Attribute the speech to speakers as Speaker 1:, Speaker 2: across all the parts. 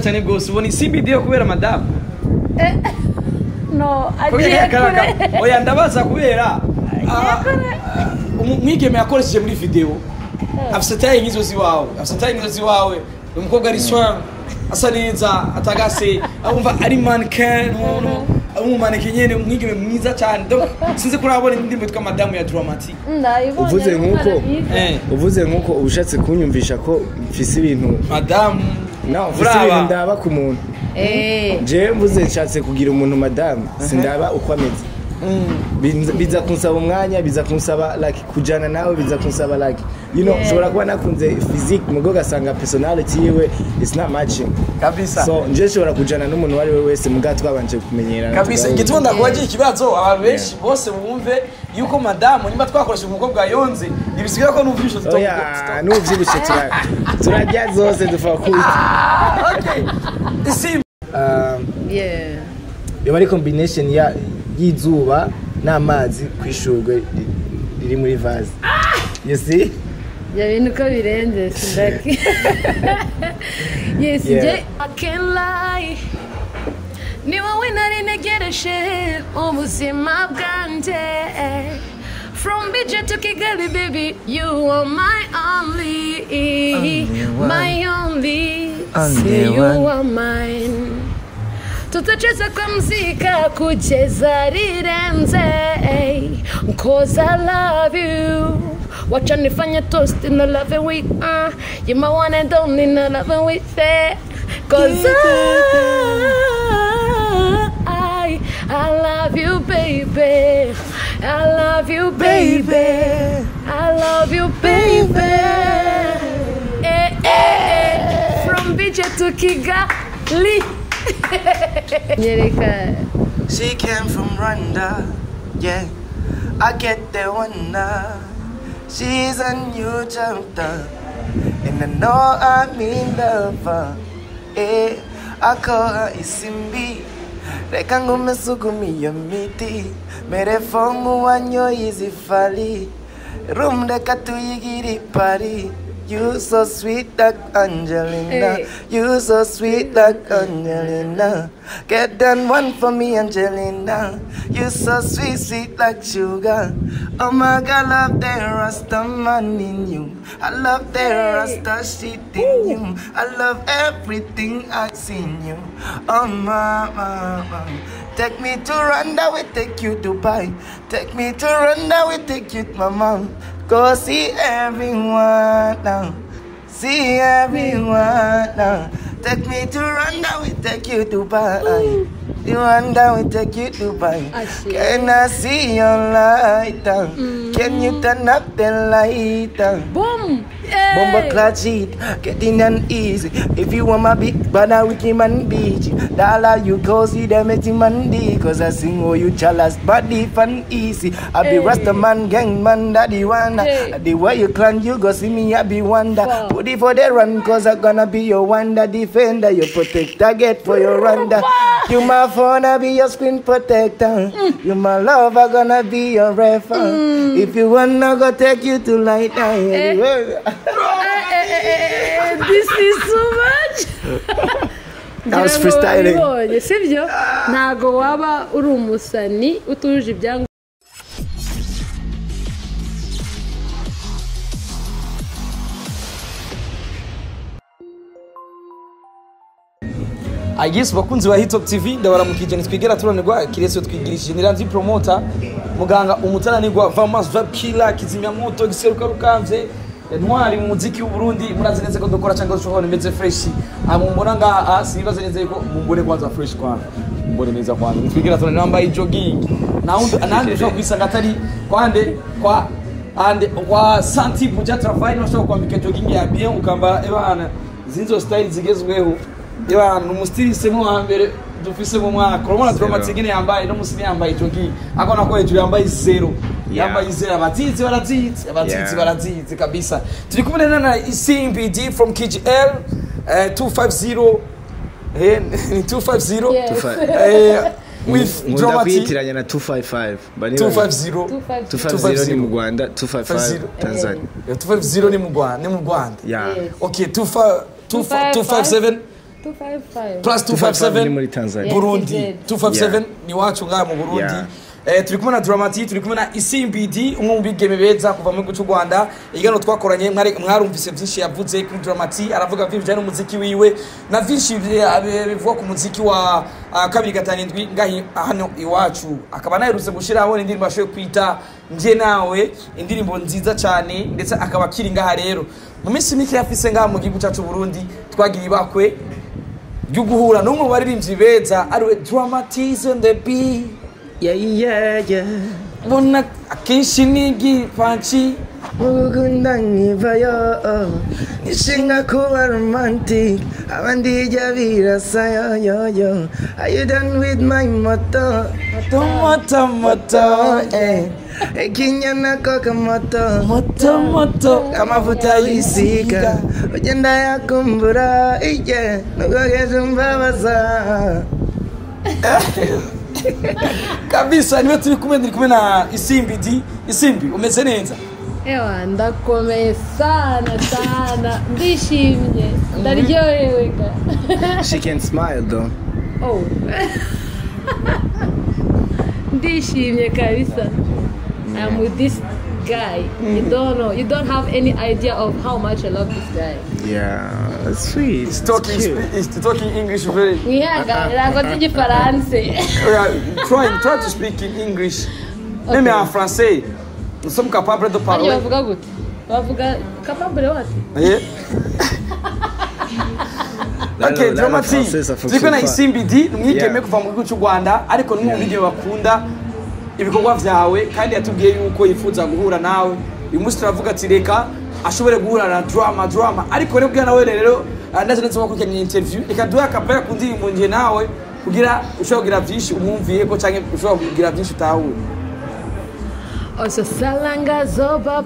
Speaker 1: cyane rwose ubona isimbi yo kubera madamu
Speaker 2: no agiye kure
Speaker 1: oya ndabaza kubera me umwigeme yakoresheje muri video. Afise taye nk'izo ziwawe afise taye nk'izo ziwawe umukobwa ari swam asa neza atagase Umva ari mannequin umumaneke nyene umwigeme mwiza cyane donc sinzi ko urabona indirimbo yitwa madamu ya dramatique
Speaker 2: ndayibonye
Speaker 3: Uvuze nk'uko-
Speaker 1: eh.
Speaker 3: Uvuze nk'uko? Ubushatse kunyumvisha ko mfise ibintu?
Speaker 1: Madamu Uraba.
Speaker 3: ibintu ndaba ku muntu.
Speaker 2: Eh,
Speaker 3: jewe mvuze nshatse kugira umuntu madamu. Sindaba uko ameze. Binza- biza kunsaba umwanya biza kunsaba like kujana nawe biza kunsaba like you know ushobora kuba nakunze physique mugo ugasanga personality yiwe is not matching.
Speaker 1: Kabisa.
Speaker 3: So nje nshobora kujana n'umuntu uwo ari we wese muga twabanje kumenyerana
Speaker 1: kabisa. igituma ndakubagira ikibazo abantu benshi bose bumve yuko madamu nimba twakoresheje umukobwa yonze ntibisigaye ko
Speaker 3: oya n'ubyibushe tura- turarya zose dupfa kuza
Speaker 1: isimbi
Speaker 3: Um, ari combination ya y'izuba n'amazi ku ishurwe ri- riri muri vase. You see?
Speaker 2: Ibyo bintu uko birenze sindaki yes
Speaker 3: Yeah.
Speaker 2: I can't lie. Ni wowe nari ntegereje ubuzima bwanjye From Bija to Kigali, baby, you are my only, my only, say you are mine. tutacheza kwa mzika kucheza rirenze. Cause I love you. Wacha nifanye toast in the love and we uh, you my one and only in the love and we say cause I, I love you baby I love you baby I love you baby eh, eh, eh. from Bija to Kigali Nyereka
Speaker 4: She came from Rwanda, yeah. I get the wonder. She's a new chapter, and I know I'm in love. her. Eh, I call her Isimbi. Reka ngume sugumi ya miti mere fongu wanyo izifali rum reka tuyigiri pari You so sweet like Angelina.
Speaker 2: Hey.
Speaker 4: You so sweet like Angelina. Get done one for me Angelina. You so sweet sweet like sugar. Oh my God I love the rasta man in you. I love the rasta shit in you. I love everything I seen you. Oh my, my, my. Take me to Rwanda, we take you to Dubai. Take me to Rwanda, we take you to my mom. Go see everyone now. See everyone now. Take me to Rwanda, we take you to Dubai. Mm. Rwanda, we take you to Dubai.
Speaker 2: I see.
Speaker 4: Can I see your light down? Can you turn up the light down?
Speaker 2: Boom!
Speaker 4: Bomba clutch it, getting uneasy. If you want my big brother, we can man beach. Dollar you go see them at Monday. Cause I sing oh you chalas body fun easy. I be
Speaker 2: Hey.
Speaker 4: Rasta man, gang man, daddy wonder.
Speaker 2: Hey.
Speaker 4: The way you clan, you go see me, I be wonder.
Speaker 2: Wow.
Speaker 4: Put it for the run, cause I gonna be your wonder defender. You protect target for your runda. You my phone, I be your screen protector. Mm. You my love, I gonna be your refer. Mm. If you wanna go take you to light down.
Speaker 2: This is so much!
Speaker 3: That was
Speaker 2: Ngira ngo
Speaker 3: freestyling.
Speaker 2: wabibonye, sibyo ntago waba uri umusani utujuje ibyangombwa
Speaker 1: agisi bakunzi ba hitop tv ndabaramukije ntitwigera turanirwa kirese twigirishije niranzi promota muganga umutananirwa vamas vab kila kizimyamoto giseruka rukamvye ntwari mu muziki w'uburundi murazi neza ko dukora cyangwa dushobora imeze fresh. Mumbona ngaha sinibaze neza yuko mumbone kwanza fresh kwanza mumbone neza kwanza ntitwigera turanirwa nambaye jogging. Nandi ushobora kwisanga atari kwande kwa ande kwa santi buja travail ushobora kwambika jogging ya bien ukambara ebana zinzo style zigezweho. Ibana umustilise mu wa mbere. Dufise mu mwaka urabona dramatic nyine yambaye no musini yambaye jogi akona ko hejuru yambaye zero yambaye zero abazizi barazizi abazizi barazizi kabisa turi kumwe na CMPD from KGL uh, 250 eh, ni 250
Speaker 2: Yes.
Speaker 1: eh, with
Speaker 3: nkunda
Speaker 1: dramatic
Speaker 3: kuyitiranya na 255 Bani bari-
Speaker 1: 250
Speaker 3: 250 ni mu rwanda 255 tanzania
Speaker 1: 250 ni mu Rwanda ni mu Rwanda
Speaker 3: yeah
Speaker 2: Yes.
Speaker 1: okay 257
Speaker 2: 255 255
Speaker 1: plus
Speaker 4: 257 ni muri
Speaker 1: 257
Speaker 4: Tanzania.
Speaker 1: Burundi.
Speaker 2: Yeah.
Speaker 1: 257 ni wacu ngaha mu burundi. Eh, turi kumwe na dramati turi kumwe na isimbidi umwe mu bigeme beza kuva mu gihugu cy'u rwanda. Igano twakoranye mwari- mwarumvise byinshi yavuze kuri dramati. Aravuga byinshi bijyanye n'umuziki wiwe. Na byinshi bi- bivuga ku muziki wa ah, kabiri gatanindwi ngahi hano iwacu. Akaba anaherutse gushyiraho indirimbo ashoboye kwita njye nawe indirimbo nziza cyane ndetse akaba akiri ngaha rero. Mu minsi mike yafise ngaha mu gihugu cyacu burundi twagiye ibakwe. Ryo guhura n'umwe mu baririmbyi beza ari we dramatize the b
Speaker 4: yeah yeah yeah.
Speaker 1: Mbona akenshi n'igipanci
Speaker 4: Mugunda nkivayo Nishinga kuba romantic Abandi ijya birasa yo yo yo Are you done with my moto?
Speaker 1: moto moto
Speaker 4: eh. Ikinyana koka moto
Speaker 1: moto moto
Speaker 4: Amavuta yisiga Ugenda yakumbura Ije. Nugogeze mbabaza
Speaker 1: kabisa ni we turi kumwe ndiri kumwe na isimbi di isimbi umeze neza?
Speaker 2: Ewa ndakomeye sana sana. Ndishimye ndaryoheweka
Speaker 4: She can smile though.
Speaker 2: Oh. Ndishimye kabisa. I'm with this guy. You don't know. You don't have any idea of how much I love this guy.
Speaker 4: Yeah that's sweet.
Speaker 1: He's talking, he's talking English very
Speaker 2: yeah nzi igifaransa
Speaker 1: Yeah, try, try to speak in English. Même en français, capables de
Speaker 2: Hariya
Speaker 1: parler.
Speaker 2: bavuga gute bavuga capable wati?
Speaker 1: Okay,
Speaker 4: ça
Speaker 1: turi kumwe na
Speaker 4: fonctionne pas.
Speaker 1: Isimbi D, ni umwigeme
Speaker 4: Yeah.
Speaker 1: kuva mu gihugu cy'u Rwanda, ariko mu bigeme bakunda ibikorwa vyawe kandi yatubwiye yuko yifuza guhura nawe. Uyu munsi turavuga ati reka ashobore guhura na drama drama, ariko rero bwana nawe rero ndaje neza wakurikiranye interview, reka duhe akapera ku ndirimbo nje nawe kugira ushobora kugira vyinshi umwumviyeko canke ushobora kugira vyinshi utahure.
Speaker 2: Oso salanga zoba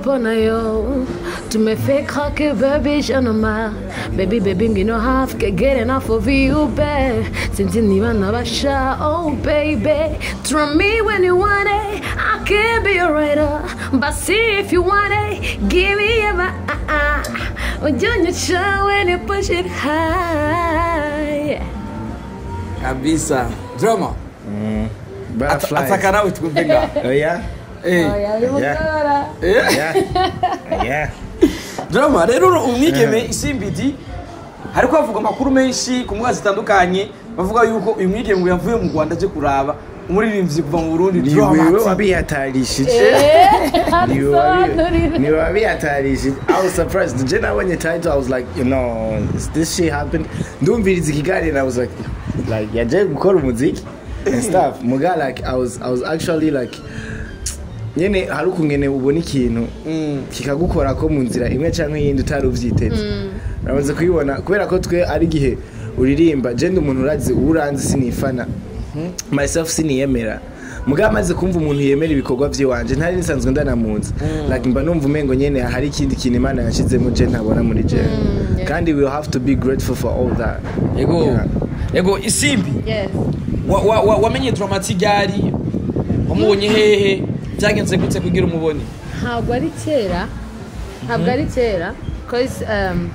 Speaker 2: me fake hockey baby janoma Baby baby ngino half ke get enough of you babe Since niba nabasha oh baby. Try me when you want it. I can be your rider. But see if you want it Give me a ma ah ah. Ujanya show when you push it high.
Speaker 1: Kabisa. Drama.
Speaker 4: Mm,
Speaker 1: ataka nawe twumve
Speaker 4: Oh yeah?
Speaker 1: Drama rero umwigeme isimbidi hariko havuga amakuru menshi ku mbuga zitandukanye bavuga yuko uyu mwigeme ngo yavuye mu rwanda aje kuraba umuririmbyi kuva mu burundi
Speaker 4: ni
Speaker 1: Drama
Speaker 4: wewe wabihatarishije.
Speaker 2: Eh,
Speaker 4: ni wewe
Speaker 2: wabiyatarishije
Speaker 4: ni wewe wabihatarishije. I was surprised. Je nabonye title i was like you know is this shit happened ndumviriza ikiganiro and i was like like yaje gukora umuziki and stuff. Muga like i was i was actually like nyene hari ukungene ubona ikintu kikagukora ko mu nzira imwe cyangwa iyindi utari uvyiteze uramaze kuyibona kubera ko twe ari igihe uririmba je ndi umuntu urazi uranzi sinifana. Myself siniyemera. Mugabo amaze kumva umuntu yemera ibikorwa by'iwanje ntari nisanzwe ndanamunze like mba numva umengo nyene hari ikindi kintu imana yashizemo je ntabona muri je. Kandi we have to be grateful for all that.
Speaker 1: Yego yego isimbi.
Speaker 2: Yes.
Speaker 1: wa- wa- wa- wamenye dramati ryari wamubonye hehe? Byagenze gute kugira umubone
Speaker 2: ntabwo ari kera. Ntabwo ari kera. Cause um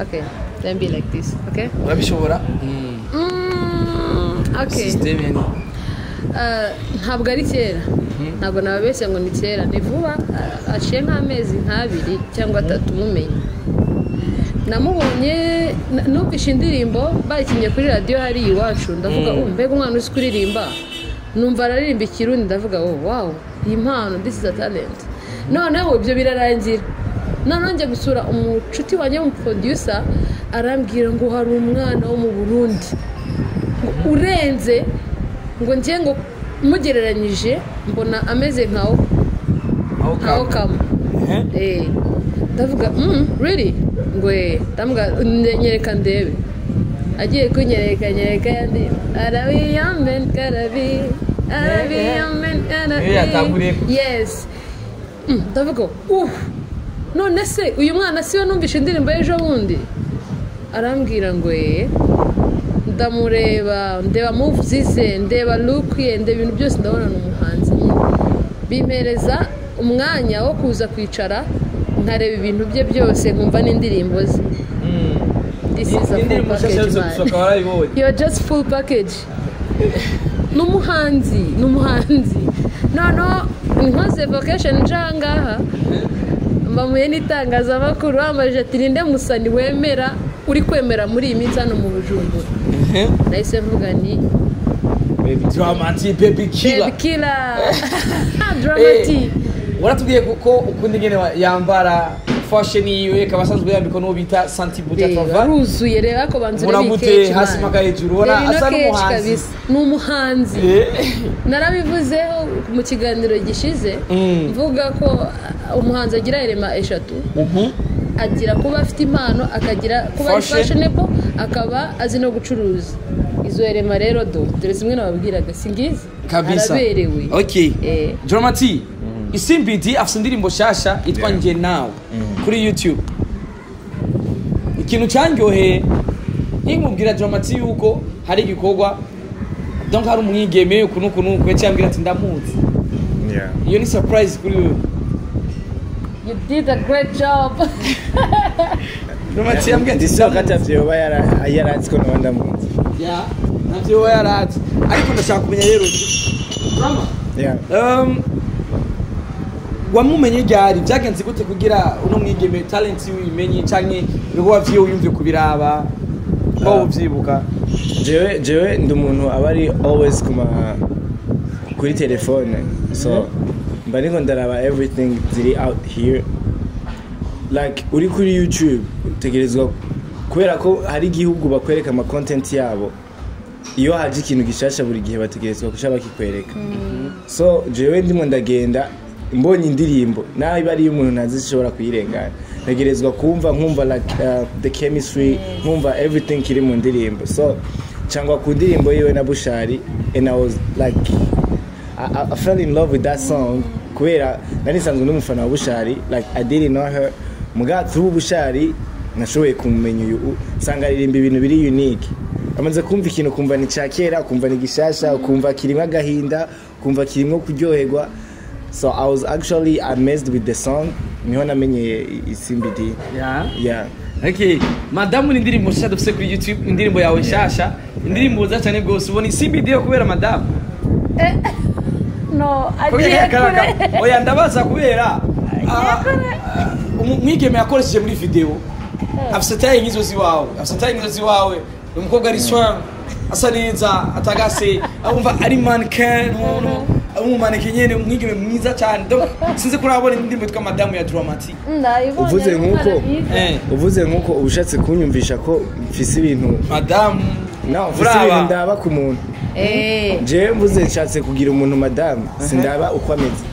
Speaker 2: okay let me be like this okay?
Speaker 1: Urabishobora?
Speaker 2: Mm,
Speaker 1: yani.
Speaker 2: Uh, ntabwo ari kera. Ntabwo nababeshya ngo ni kera. Ni vuba uh, haciye nk'amezi nk'abiri cyangwa atatu mumenye. Namubonye na- numvishe indirimbo bayikinnye kuri radiyo hariya iwacu ndavuga oh mbega umwana uzi kuririmba? Numva araririmba ikirundi ndavuga oh wow iyi mpano this is a talent. Noneho ibyo birarangira. Noneho njya gusura umucuti wanjye w'umuproducer arambwira ngo hari umwana wo mu burundi. Urenze? Ngo njye ngo mugereranyije mbona ameze nkawo nkawo kama ndavuga mm, really? Ngo eh ndavuga "Nde- nyereka ndebe. Agiye kunyereka nyereka yandi.
Speaker 1: Yatanguriye
Speaker 2: karabi yes. Ndavuga none se uyu mwana siwe numvishe indirimbo y'ejo bundi? Arambwira ngo eh ndamureba ndeba moves ze ndeba look ye ndeba ibintu byose ndabona ni umuhanzi. Nyine bimpereza umwanya wo kuza kwicara nkareba ibintu bye byose nkumva n'indirimbo ze. This is a full package man. you're just full package. n'umuhanzi n'umuhanzi. Noneho nkoze vacation nje ahangaha mbamuye n'itangazamakuru bambajije ati ninde musani wemera uri kwemera muri iyi minsi hano mu bujumbura? Nahise mvuga ni
Speaker 1: dramati
Speaker 2: dramati
Speaker 1: waratubwiye kuko ukunda ingene wa- yambara fashion yiwe ikaba asanzwe yambikwa n'uwo bita santi buta trava
Speaker 2: aruzuye reba ko
Speaker 1: Muramute
Speaker 2: kenshi
Speaker 1: hasi mpaka hejuru, asa n'umuhanzi.
Speaker 2: ni umuhanzi
Speaker 1: Eh.
Speaker 2: narabivuzeho mu kiganiro gishize mvuga ko uh, umuhanzi agira irema eshatu agira kuba afite impano akagira kuba ari
Speaker 1: Fashion.
Speaker 2: fashionable akaba azi no gucuruza izo rema rero do dore zimwe nababwiraga si ngizi
Speaker 1: kabisa
Speaker 2: araberewe
Speaker 1: okay
Speaker 2: Eh.
Speaker 1: Isimbiti afite indirimbo nshasha yitwa nge nawe kuri youtube. Ikintu cyanyoheye nkimubwira dramati yuko hari igikorwa donc hari umwigeme ukuntu ukuntu ukuntu cyambwira ati ndamuzi iyo ni surprise kuri wewe
Speaker 2: you did a great job.
Speaker 1: Dramati yambwira ati
Speaker 4: ndetse wakati
Speaker 1: ndamuzi
Speaker 4: avyoba yara- yarazi ko nawe ndamuzi
Speaker 1: ya navyo we yarazi ariko ndashaka kumenya rero drama um, wamumenye ryari? Byagenze gute kugira uno mwigeme talent uyimenye canke ibikorwa vyiwe yumve kubiraba?
Speaker 4: Ah.
Speaker 1: wowe uvyibuka
Speaker 4: jewe jewe ndi umuntu aba ari always kuma kuri telefone. So mba niko ndaraba everything ziri out here. Like uri kuri youtube utegerezwa kubera ko hari igihugu bakwereka ama content yabo. Iyo haje ikintu gishasha buri gihe bategerezwa kuca bakikwereka. So jewe ndimo ndagenda mbonye indirimbo. Naho iba ariyo umuntu ntazi ishobora kuyirengana. Ntegerezwa kumva nkumva uh, the chemistry nkumva everything kiri mu ndirimbo. So cyangwa ku ndirimbo yiwe na bushari and i was like I, fell in love with that song. Kubera nari nsanzwe n'umufana wa bushari like i didn't know her. Muga through bushari nashoboye kumumenya uyu nsanga aririmba ibintu biri unique. Amaze kumva ikintu ukumva ni cya kera ukumva ni gishasha ukumva kirimo agahinda ukumva kirimo kuryoherwa. So i was actually amazed with the song. Niho namenye isimbidi.
Speaker 1: Yeah.
Speaker 4: yeah.
Speaker 1: Okay. Madamu ni indirimbo nshasha dufise kuri youtube indirimbo yawe nshasha indirimbo nziza cyane rwose ubona isimbidi yo kubera madamu?
Speaker 2: No
Speaker 1: Kugira
Speaker 2: agiye
Speaker 1: karaka-
Speaker 2: kure
Speaker 1: oya ndabaza kubera ah, umwigeme yakoresheje muri video. Afise taye nk'izo ziwawe afise taye nk'izo ziwawe ni umukobwa ari swam asa neza atagase abumva ari mannequin. Umuntu umumaneke nyene umwigeme mwiza cyane. Sinzi ko urabona indirimbo yitwa madamu ya dramati.
Speaker 2: Ndayibonye
Speaker 4: uvuze nk'uko
Speaker 1: eh.
Speaker 4: Uvuze nk'uko uba ushatse kunyumvisha ko mfise ibintu
Speaker 1: madamu.
Speaker 4: Mfise ibintu
Speaker 1: uraba
Speaker 4: ndaba ku muntu.
Speaker 2: Eh.
Speaker 4: Jewe mvuze nshatse kugira umuntu madamu. Sindaba uko ameze.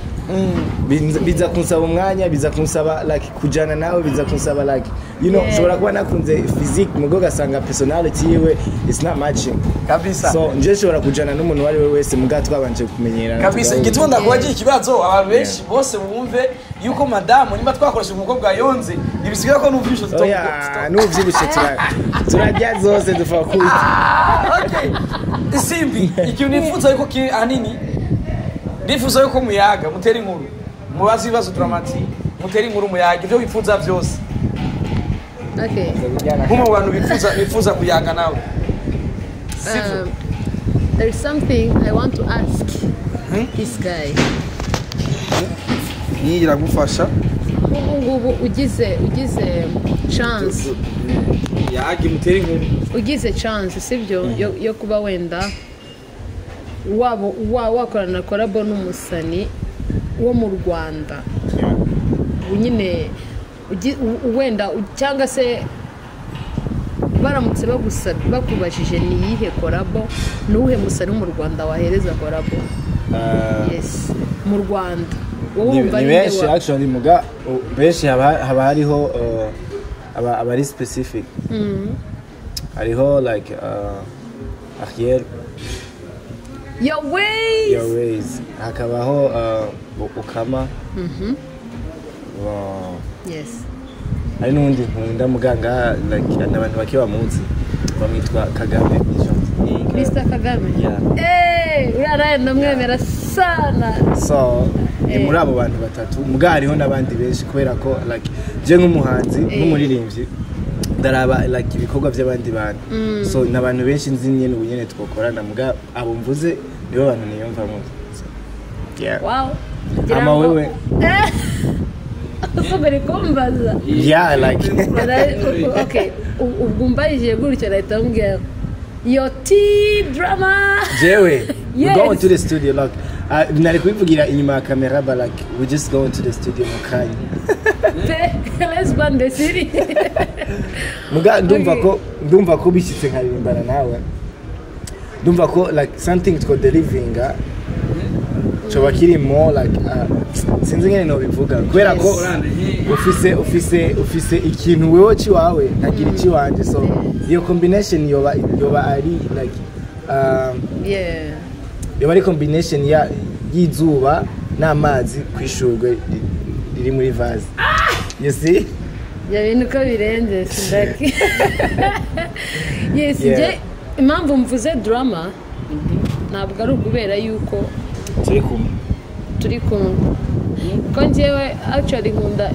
Speaker 4: Biza kunsaba umwanya biza kunsaba like kujana nawe biza kunsaba like you know
Speaker 2: Yeah.
Speaker 4: nshobora kuba nakunze physique mugo gasanga personality yiwe is not matching.
Speaker 1: Kabisa.
Speaker 4: So nje nshobora kujana n'umuntu uwo ari we wese muga twabanje kumenyerana
Speaker 1: kabisa.
Speaker 4: tugahuza.
Speaker 1: igituma ndakubagira ikibazo abantu benshi bose bumve yuko madamu nimba twakoresheje umukobwa yonze ntibisigaye ko n'ubwisho
Speaker 4: oya n'uvyibushe tura- turarya zose dupfa
Speaker 1: Okay. isimbi ikintu nifuza yuko kiri ahanini? Ndifuza yuko muyaga mutera inkuru. Mubaze ibibazo turamati mutera inkuru muyaga ibyo wifuza byose nko mu bantu bifuza kuyaga nawe.
Speaker 2: Um, there is something i want to ask this guy.
Speaker 1: Iyi iragufasha.
Speaker 2: Ubu ngubu ugize ugize chance.
Speaker 1: Yage mutere inkuru.
Speaker 2: Ugize chance sibyo? Yo, yo kuba wenda. Wakorana na korabo n'umusani wo mu rwanda. Nyine wenda cyangwa se baramutse bakubajije ni iyihe korabo ni uwuhe musani wo mu rwanda wahereza korabo yes mu rwanda.
Speaker 4: Ni benshi actually muga benshi haba hariho aba abari specific. Hariho like uh, Ariel
Speaker 2: Your ways.
Speaker 4: Your Ways. Hakabaho uh, Ukama. Wow.
Speaker 2: yes.
Speaker 4: Hari n'undi nkunda muganga like n'abantu bake bamuzi bamwitwa Kagame.
Speaker 2: Mr Kagame. Nawe ndamwemera sana.
Speaker 4: So ni muri abo bantu batatu muga hariho n'abandi benshi kubera ko je nk'umuhanzi nk'umuririmbyi ndaraba like ibikorwa by'abandi bantu. So ni abantu benshi nzi nyine ubu nyine twakorana muga abo mvuze nibo bantu niyumvamo Ama wewe?
Speaker 2: uri kumbaza.
Speaker 4: Yeah like
Speaker 2: okay. Ubwo umbarije gutyo nahita mubwira yo ti drama.
Speaker 4: Jewe? We
Speaker 2: Yes.
Speaker 4: going to the studio like uh, nari kubivugira inyuma ya kamera but like we just going to the studio mu kanya
Speaker 2: city
Speaker 4: muga ndumva ko ndumva ko bishyitse nkaririmbana nawe. Ndumva ko like something two delivinga coba kirimo like uh, sinzi ngene nobivuga kubera ko ufise ufise ufise ikintu wewe ciwawe nkagira iciwanje so iyo combination yoba yoba ari like um,
Speaker 2: yeah.
Speaker 4: yoba ari combination ya y'izuba n'amazi kwishurwe ri- riri muri vase. See
Speaker 2: ibyo bintu uko birenze sindaki yes
Speaker 4: Yeah.
Speaker 2: njye impamvu mvuze drama. Ntabwo ari ukubera yuko
Speaker 4: turi kumwe
Speaker 2: turi kumwe ko njyewe actually nkunda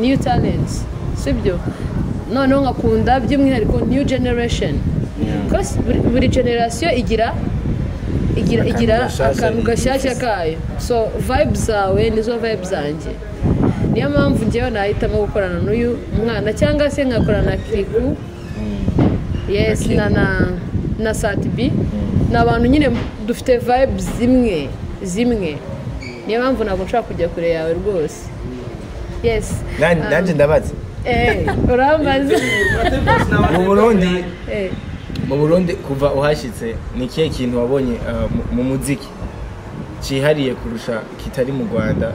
Speaker 2: new talents sibyo? Noneho nkakunda by'umwihariko new generation. Because buri- generation igira igira
Speaker 4: akantu gashyashya
Speaker 2: kayo. so vibe zawe nizo vibe zanjye niyo mpamvu njyewe nahitamo gukorana n'uyu mwana cyangwa se nkakorana na kiriku yes na na na satibi ni abantu nyine dufite vibe zimwe zimwe. Niyo mpamvu ntabwo nshobora kujya kure yawe rwose. Yes
Speaker 4: Nan-
Speaker 2: um,
Speaker 4: ndabaza.
Speaker 2: eh uramaze
Speaker 4: mu burundi
Speaker 2: eh.
Speaker 4: mu burundi kuva uhashyitse ni ikihe kintu wabonye uh, mu- mu muziki cyihariye kurusha kitari mu rwanda?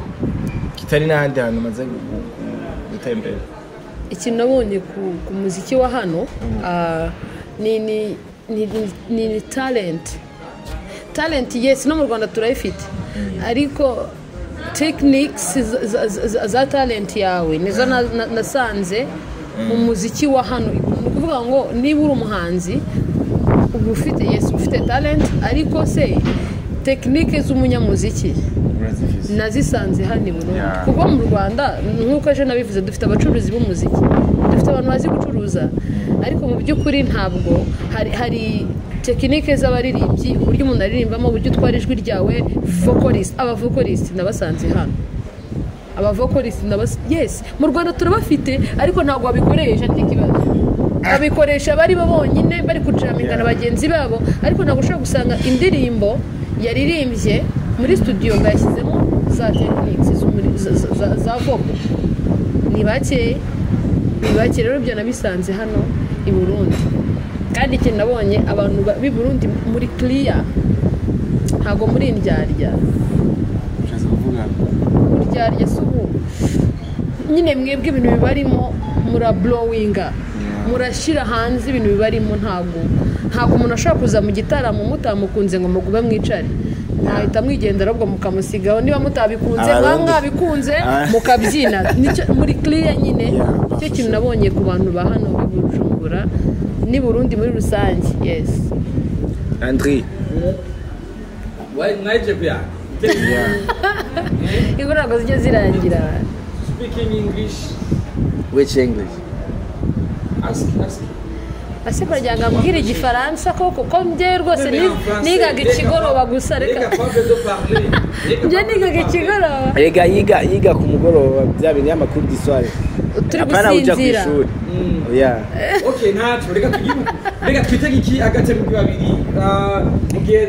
Speaker 4: Kitari n'ahandi hantu umaze gu- gu- gu- gutembera?
Speaker 2: Ikintu nabonye ku, muziki wa hano ah, ni ni ni, ni, ni talent. Talent yes no mu rwanda turayifite. Ariko techniques za- za- za- za talent yawe nizo na- na- nasanze mu muziki wa hano. Ni ukuvuga ngo niba uri umuhanzi uba ufite yes ufite talent ariko se tekinike z'umunyamuziki. Nazisanze hano i Burundi
Speaker 4: Yeah.
Speaker 2: kuko mu Rwanda nk'uko ejo nabivuze dufite abacuruzi b'umuziki. Dufite abantu bazi gucuruza. Ariko mu by'ukuri ntabwo. Hari tekinike z'abaririmbyi uburyo umuntu aririmbamo uburyo utwara ijwi ryawe vocalist aba vocalist nabasanze hano. Aba vocalist nabas yes. Mu Rwanda turabafite ariko ntabwo babikoresha ni cyo kibazo. Babikoresha bari bo bonyine bari kujaminga na bagenzi babo. Ariko ntabwo ushobora gusanga indirimbo yaririmbye muri studio ngo yashyizemo za tekinike za- vocal ni bake ni bake rero ibyo nabisanze hano i Burundi kandi ikintu nabonye abantu ba- b'i Burundi muri clear ntabwo muri indyarya uryarya si ubu nyine mwebwe ibintu bibarimo murablowinga murashyira hanze ibintu bibarimo ntabwo ntabwo umuntu ashobora kuza mu gitaramo mutamukunze ngo mugube mwicare mwahita mwigendera ahubwo mukamusigaho. Niba mutabikunze mwaba mwabikunze
Speaker 4: Ah.
Speaker 2: mukabyina. Nicyo- muri clear nyine.
Speaker 4: Yeah,
Speaker 2: icyo kintu nabonye ku bantu ba hano b'i Bujumbura n'i Burundi muri rusange. Yes.
Speaker 4: Andri.
Speaker 1: Mwaje kuya
Speaker 2: ingo ntabwo zijya zirangira.
Speaker 1: Speaking english.
Speaker 4: Which english?
Speaker 1: Ask ask.
Speaker 2: Ase kugira ngo ambwire igifaransa koko? Ko njyewe rwose ni- nigaga ikigoroba gusa
Speaker 1: reka
Speaker 2: reka
Speaker 1: Reka
Speaker 2: njye nigaga ikigoroba.
Speaker 4: Yiga yiga yiga ku mugoroba bya bintu y'amakuru d'histoire.
Speaker 2: Turi gusinzira.
Speaker 1: Mm.
Speaker 4: oya
Speaker 1: okay ntacyo reka tugire reka twitege iki? Hagati muri babiri. Ah, mu gihe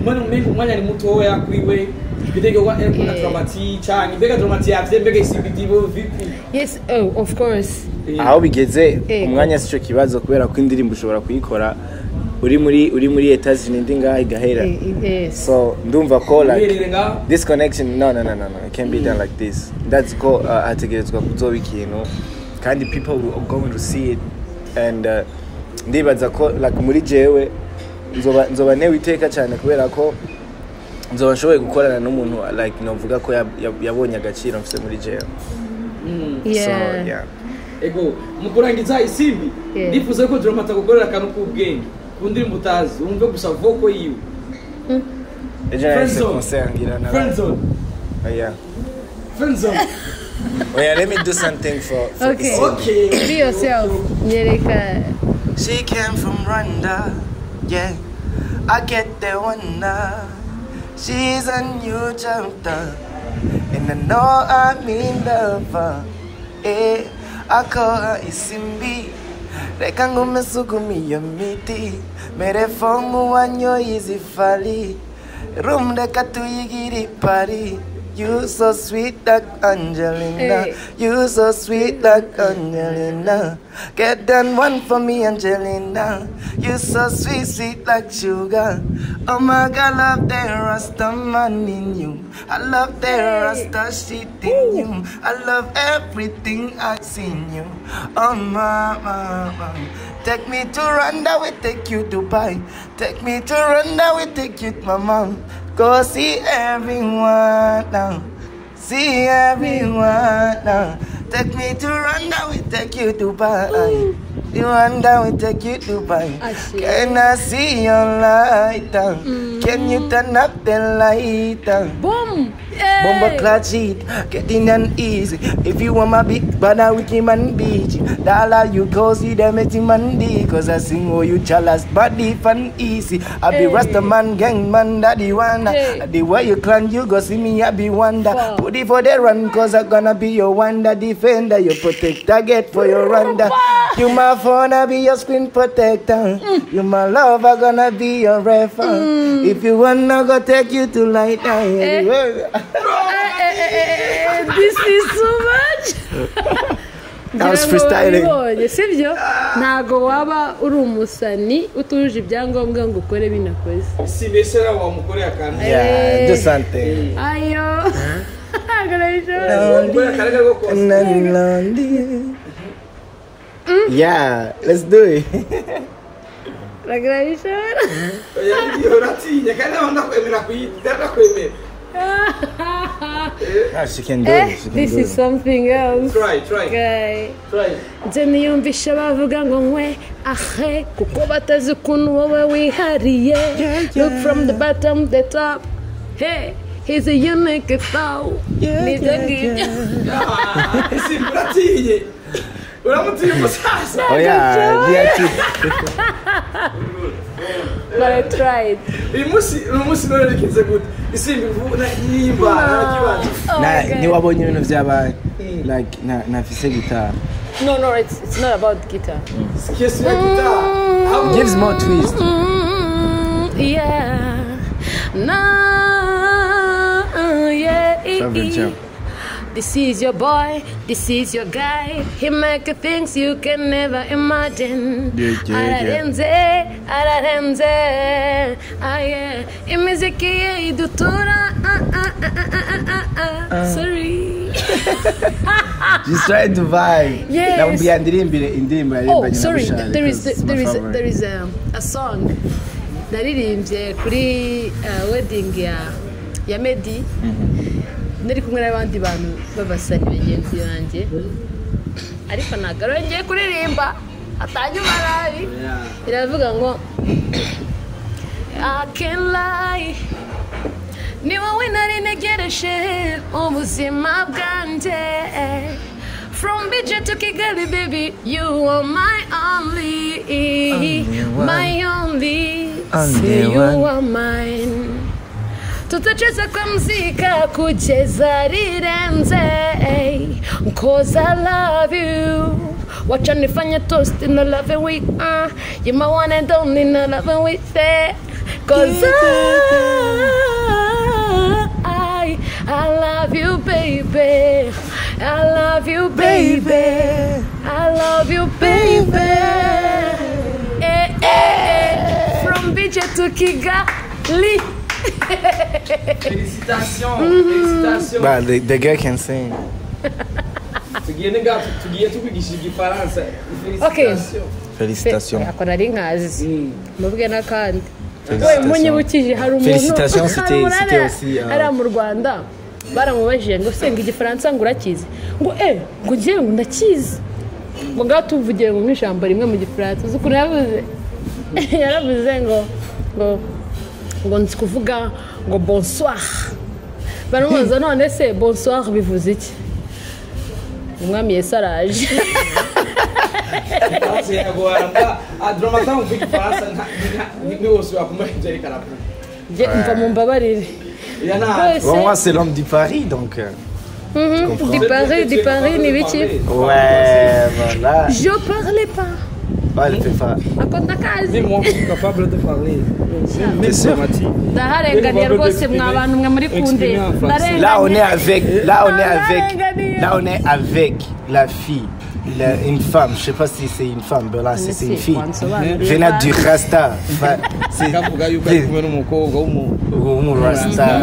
Speaker 1: umwana umenga umwanya ni mutoya kuri we twitege wa eh, na
Speaker 2: Okay.
Speaker 1: dramati cyane mbega dramati yavye mbega isimbiti bo vipi?
Speaker 2: Yes oh of course.
Speaker 1: Eh,
Speaker 4: aho bigeze umwanya si cyo kibazo kubera ko indirimbo ushobora kuyikora uri muri uri muri etazini indi ngaha igahera. So ndumva ko like this connection no no no no no it can be done like this. That's ko uh, hategerezwa kuzoba ikintu kandi people will going to see it and uh, ndibaza ko like muri jewe nzoba nzoba newe iteka cyane kubera ko nzoba nshoboye gukorana n'umuntu like novuga ko yab- yab- yabonye agaciro mfite muri jewe. So
Speaker 2: yeah.
Speaker 4: yeah.
Speaker 1: Ego mu kurangiza isimbi
Speaker 2: Yeah.
Speaker 1: ndifuza ko dramati agukorera akantu k'ubwenge ku ndirimbo utazi wumve gusa voko yiwe
Speaker 4: ejo nahise
Speaker 1: Friendzone.
Speaker 4: na
Speaker 1: friendzone
Speaker 4: yeah
Speaker 1: friendzone
Speaker 5: Wait, let me do something for, for
Speaker 2: Okay.
Speaker 5: Isimbi.
Speaker 1: okay
Speaker 2: Be yourself. Nyereka.
Speaker 4: She came from Rwanda, yeah. I get the wonder. She's a new chapter, and I know I'm in love. Eh, akoha isimbi reka ngume sugume iyo miti. Merefongu wanyoye izifari rumureka tuyigire pari. You so sweet like Angelina.
Speaker 2: Hey.
Speaker 4: You so sweet like Angelina. Get done one for me, Angelina. You so sweet, sweet like sugar. Oh my God, I love the Rasta man in you. I love the Rasta shit in you. I love everything I seen you. Oh my, my, my. Take me to Rwanda, we take you to Dubai. Take me to Rwanda, we take you to my mom. Go see everyone now. See everyone now. Take me to Rwanda, we take you to Dubai. Rwanda, we take you to Dubai.
Speaker 2: I.
Speaker 4: Can I see your light down? Can you turn up the light down?
Speaker 2: Boom! Hey!
Speaker 4: clutch it, getting uneasy. If you want my big banana, we can man beach. Dollar you cozy, them it's mandi. Cause I sing oh you chalice body fun easy. I be
Speaker 2: Hey.
Speaker 4: Rasta man, gang man, daddy wanna.
Speaker 2: Hey.
Speaker 4: The way you clan, you go see me, I be wonder.
Speaker 2: Wow.
Speaker 4: Put it for the run, cause I gonna be your wonder defender. You protect target for your runda. You my phone, I be your screen protector. Mm. You my love, I gonna be your refer. Mm. If you wanna go take you to light down. anywhere.
Speaker 2: Eh, eh, eh, This is so much!
Speaker 5: That was
Speaker 2: Ngira ngo
Speaker 5: freestyling.
Speaker 2: wabibonye, sibyo ntago waba uri umusani utujuje ibyangombwa ngo ukore binakoze.
Speaker 1: Si mbese nawe wamukoreye akantu
Speaker 5: Yeah, do something.
Speaker 2: ayo.
Speaker 1: Kose.
Speaker 5: Yeah, let's do it.
Speaker 2: Agarabishobora.
Speaker 1: yagiye uratinya kandi nawe ndakwemera kuyita ndakwemera
Speaker 5: Ah, she can do
Speaker 2: Eh,
Speaker 5: it. Can
Speaker 2: this
Speaker 5: do
Speaker 2: is
Speaker 5: it.
Speaker 2: something else.
Speaker 1: Try try.
Speaker 2: Guy.
Speaker 1: try.
Speaker 2: Nze niyumvisha bavuga ngo nkwe ahe kuko batazi ukuntu wowe wihariye look from the bottom the top. Hey he's a unique flow nibyo ngibyo
Speaker 1: si uratinye uramutinya umusaza
Speaker 5: Oh yeah, yeah, too.
Speaker 2: But I tried.
Speaker 1: Uyu munsi uyu munsi none rikinze gute isimbi mvuna yimba narakibanza
Speaker 2: Oh
Speaker 5: Na-
Speaker 2: my God.
Speaker 5: ntiwabonye ibintu byabaye like na- nafise gitara
Speaker 2: no no it's, it's not about guitar.
Speaker 1: Kesi ya gitari
Speaker 5: gives more twist.
Speaker 2: Mm, yeah. No yeah
Speaker 5: Favorite jam.
Speaker 2: This is your boy, this is your guy. He make things you can never imagine.
Speaker 5: Yeah, yeah, yeah.
Speaker 2: Ah yeah. Imiziki idutura. Sorry.
Speaker 5: she's trying to vibe
Speaker 2: Yes.
Speaker 5: namubwiye ndirimbire indirimbo
Speaker 2: Oh, sorry. There is
Speaker 5: because it's my
Speaker 2: there is there is a, a song naririmbye kuri uh, wedding ya ya Meddy. Mm-hmm. Nari kumwe n'abandi bantu b'abasani bagenzi banjye. Ariko ntabwo ari we ngiye kuririmba. Atanyuma nabi. Iravuga ngo I can't lie. Ni wowe nari ntegereje ubuzima bwanjye From Bija to Kigali baby You are my only. My only
Speaker 4: Only
Speaker 2: Say you are mine tutacheza kwa mzika kucheza rirenze cause I love you. Wacha nifanye toast in a love and we uh, you my one and only in a love and we say cause I, I love you baby. I love you baby. I love you baby. Eh, eh, eh. from Bija to Kigali
Speaker 1: Félicitations, félicitations.
Speaker 5: But the, the girl can sing.
Speaker 1: tugiye tubigisha igifaransa Félicitations.
Speaker 5: Félicitations.
Speaker 2: ako nari nkazi mubwe n'akandi we
Speaker 5: Félicitations.
Speaker 2: munyibukije hari umuntu hariya-
Speaker 5: aussi, euh,
Speaker 2: mu rwanda. Baramubajije ngo senga igifaransa ngo urakizi. Ngo eh ngo ngewe ngo ndakizi. Ngo ngaho tuvugiye ngo nk'ijambo rimwe mu gifaransa. Uzi ukuntu yavuze? Yaravuze ngo ngo ngo nzi kuvuga ngo bonsoir baramubaza none se bonsoir bivuze iki umwami yesu araje
Speaker 1: Igifaransa kiragora mbwa drama tamu mvuga igifaransa nta- nta- ni wose wakumva ibyo ariko aravuga
Speaker 2: Njye mva mu mbabarire
Speaker 1: iya nta
Speaker 2: Rwose.
Speaker 4: Bon, moi, c'est l'homme du Paris, donc. euh, comprends.
Speaker 2: di paris di paris ni biki
Speaker 4: Ouais, voilà.
Speaker 2: je parlais pas
Speaker 4: Bah, elle fait
Speaker 1: je suis capable de parler.
Speaker 4: Là, on est avec. Là, on est avec.
Speaker 2: Regardez.
Speaker 4: Là, on est avec la fille. la- une femme, je sais pas si c'est une femme, ben là, si c'est une fille. Venant du Rasta.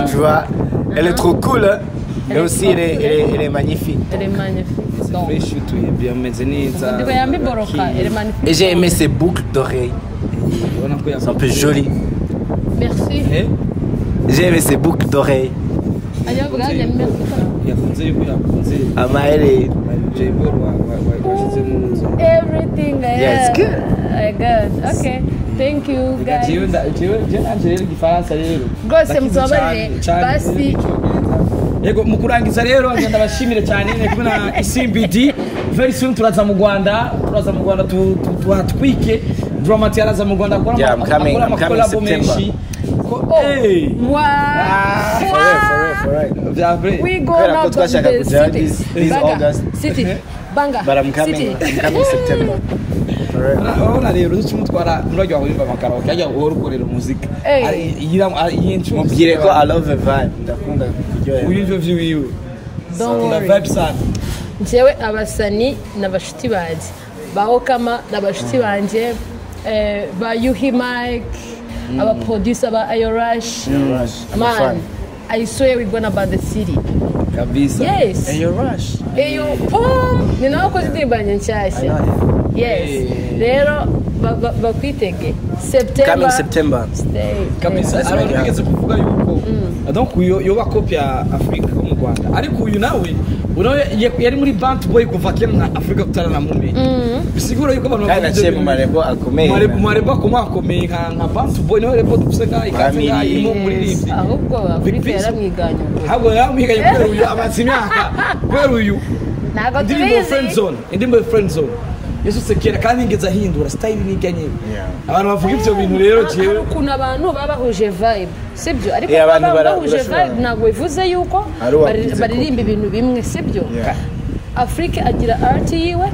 Speaker 4: Tu vois. Elle est trop cool, hein. Et aussi, elle est, elle est, elle est magnifique.
Speaker 2: ere magnifique Donc,
Speaker 1: fresh utuye bya ameze neza
Speaker 2: ndiba yambi boroka ere
Speaker 4: Et
Speaker 2: magnifique
Speaker 4: j'ai aimé ses boucles d'oreilles.
Speaker 1: ubona ko
Speaker 4: C'est un peu joli.
Speaker 2: merci
Speaker 1: Eh,
Speaker 4: J'ai aimé ses boucles d'oreilles.
Speaker 2: ayavuga njye merci
Speaker 1: yakunze yuko yakunze
Speaker 4: Ama, elle est.
Speaker 1: jebo washyize mu nzu
Speaker 2: everything I
Speaker 4: Yes,
Speaker 2: have.
Speaker 4: good.
Speaker 2: I got okay thank you guys
Speaker 1: jewe nda- jewe jewe nanje rero igifaransa rero
Speaker 2: Rwose
Speaker 1: ndakizi
Speaker 2: mutubabarire,
Speaker 1: cyane, cyane,
Speaker 2: basi.
Speaker 1: N'icyongereza. yego mu kurangiza rero ngenda bashimire cyane ni kumwe na isimbidi very soon turaza mu rwanda turaza mu rwanda tu- tu- tuhatwike dramati araza mu rwanda akora
Speaker 4: Yeah,
Speaker 1: ama-
Speaker 4: I'm coming-
Speaker 1: akora
Speaker 4: I'm coming
Speaker 1: amakolabo
Speaker 4: September.
Speaker 1: menshi Ko-
Speaker 2: Oh,
Speaker 1: Hey!
Speaker 2: wow.
Speaker 1: Ah,
Speaker 4: For real, for real, for real.
Speaker 1: bya vrai.
Speaker 2: We go
Speaker 4: Kubera
Speaker 2: now
Speaker 4: ko
Speaker 2: to
Speaker 4: twashaka
Speaker 2: the
Speaker 4: kujya
Speaker 2: city.
Speaker 4: this- this
Speaker 2: Banga,
Speaker 4: August.
Speaker 2: city. Banga.
Speaker 4: But I'm coming,
Speaker 2: City.
Speaker 4: I'm coming September. For real.
Speaker 1: urabona rero uzi umutwara nurajya wumva amakaroke ajya uhora ukorera ncuro
Speaker 4: mubwire ko i love the vibe ndakunda kuryohera
Speaker 1: uyu nivyo vyiwiwe
Speaker 2: Don't
Speaker 1: vibe sana.
Speaker 2: Njyewe abasani n'abashuti banjye ba okama n'abashuti banjye eh, ba yuhi mike abaproducer ba ayorash man i swear we gonna ban the city.
Speaker 1: Kabisa.
Speaker 2: Yes.
Speaker 4: Hey, yo, Rush.
Speaker 2: Eyo pom ni nawe wakoze indirimbo yanjye nshyashya yes rero ba- ba- bakwitege.
Speaker 4: Coming
Speaker 2: september.
Speaker 4: September.
Speaker 2: stay.
Speaker 1: Kabisa.
Speaker 2: Yes.
Speaker 1: abantu bigeze kuvuga yuko. Donc uyo yoba kopi ya afurika yo mu rwanda. Ariko uyu nawe unawe yari muri bant boy kuva kera na afurika tutaranamumenya bisigura yuko abantu
Speaker 4: kandi
Speaker 1: bavuga
Speaker 4: naciye
Speaker 1: ibyo
Speaker 4: mu
Speaker 1: bintu.
Speaker 4: marebo akomeye.
Speaker 1: Mu marebo- mu marebo akomakomeye nka nka bant boy ni ho rebo dufise nka ikaze nka
Speaker 4: Family.
Speaker 1: irimo
Speaker 2: Yes.
Speaker 1: umuririmbyi
Speaker 2: ahubwo afurika
Speaker 1: Peace.
Speaker 2: yaramwiganye. Ubwo
Speaker 1: ntabwo yaramwiganye kubera uyu amaze imyaka. Kubera uyu
Speaker 2: ntabwo
Speaker 1: indirimbo friend
Speaker 2: tubizi.
Speaker 1: Zone indirimbo friend zone yasutse kera kandi ngeze ahindura style niganye abantu bavuga ibyo bintu rero
Speaker 2: hari
Speaker 1: jewe.
Speaker 2: ukuntu abantu baba bahuje vibe sibyo ariko
Speaker 4: Eh,
Speaker 2: baba bahuje vibe ntabwo bivuze yuko baririmba ibintu bimwe sibyo
Speaker 4: Yeah.
Speaker 2: afrique agira art yiwe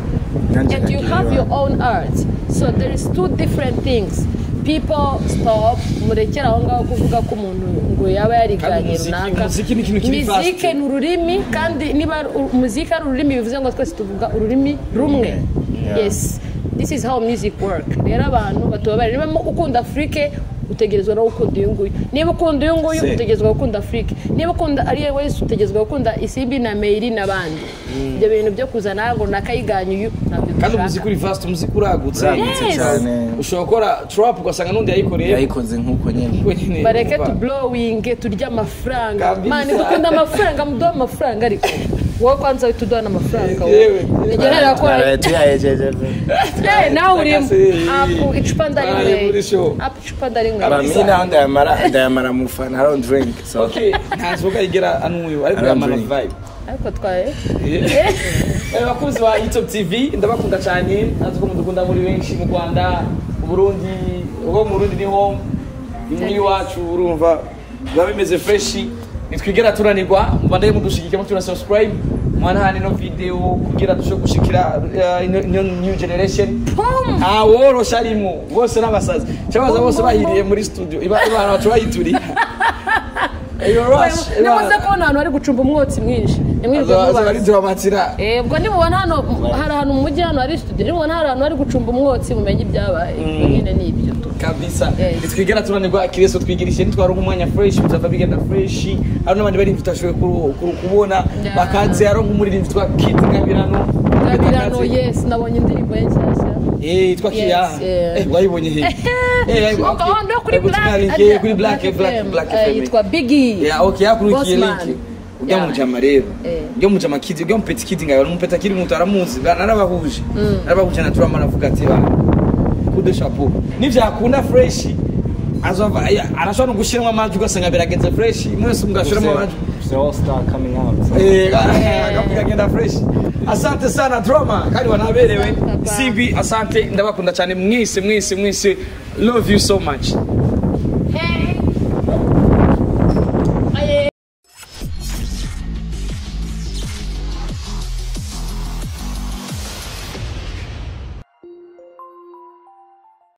Speaker 2: and you have your own art. So there is two different things. People stop. Murekere aho ngaho kuvuga ko umuntu ngo yaba yariganye runaka. muzike ni ururimi kandi niba umuziki ari ururimi bivuze ngo twese tuvuga ururimi rumwe. Yes. This is how music work. Rero abantu batubabare niba ukunda afurike utegerezwa no gukunda uyu nguyu. Niba ukunda uyu nguyu utegerezwa gukunda afurike niba ukunda ariyo wese utegerezwa gukunda isimbi na meyiri n'abandi ibyo bintu byo kuzana ngo nakayiganye uyu ntabyo
Speaker 1: kandi umuziki uri fast umuziki uragutse.
Speaker 4: Cyane.
Speaker 1: Ushobora gukora trap ugasanga n'undi yayikoreye.
Speaker 4: Yayikoze nk'uko nyine.
Speaker 2: Bareke
Speaker 1: umva.
Speaker 2: tublowinge turye amafaranga. Mani dukunda amafaranga muduhe amafaranga ariko. wowe kwanza uhita uduha n'amafaranga
Speaker 1: Yewe.
Speaker 2: igihe kora
Speaker 4: Baraye tuyahejeje
Speaker 2: nawe urimo apu icupa ndarinyweye apu icupa ndarinyweye
Speaker 4: abamini naho ndayamara ndayamara mu fana i don't drink so.
Speaker 1: Nta nzoga yigera anuyo ariko
Speaker 4: drink.
Speaker 1: vibe.
Speaker 2: Ariko twaye
Speaker 1: Eh, bakunzi ba YouTube TV ndabakunda cyane nazi ko mudukunda muri benshi mu Rwanda mu Burundi ubwo mu Burundi ni ho imwe iwacu urumva biba bimeze fresh nitwigera turanirwa mbandaye mudushigike mutuna subscribe. Mwanahani no video kugira dushobore gushikira eh, new generation. Nta worosha arimo. Bose n'abasazi. Cyabaza bose bahiriye muri studio. Iba abantu rush
Speaker 2: nimuze kubona ahantu hari gucumba umwotsi mwinshi nimwirirwe Eh, ubwo nimubona hano hari ahantu mu mujyi hano hari studio nimubona hari ahantu hari gucumba umwotsi mumenye ibyabaye nyine ni ibyo
Speaker 1: kabisa
Speaker 2: Yes.
Speaker 1: nitwigera tunanirwa kireso twigirishe nitwaronka umwanya fresh bizava bigenda fresh hari n'abandi bari kuru- kubona
Speaker 2: Yeah.
Speaker 1: bakaze aronka umuririmbyi twa Kid Ngabirano
Speaker 2: Gabirano
Speaker 1: Bakaze.
Speaker 2: yes nabonye indirimbo ye nshyashya
Speaker 1: eh twa Kia
Speaker 2: yeah.
Speaker 1: eh wayibonye he eh
Speaker 2: kuri Black
Speaker 1: eh kuri Black Black Black
Speaker 2: eh, yitwa Biggie.
Speaker 1: Ya okay
Speaker 2: Bossman.
Speaker 1: link ujya mu jama rero.
Speaker 2: Eh.
Speaker 1: ujya mu jama kidi ujya mu Petit kidi ngayo. Mu Petit Kid mutu aramuzi narabahuje narabahuje na turama navuga ati ba. Kude chapeau nivyakunda fresh azova arashobora no gushiramo amajwi ugasanga biragenze fresh mwese mugashiramo amajwi
Speaker 4: all star coming out.
Speaker 1: Eh, agenda fresh asante sana drama kandi wanaberewe. Simbi asante. Ndabakunda cyane. Mwese mwese mwese love you so much.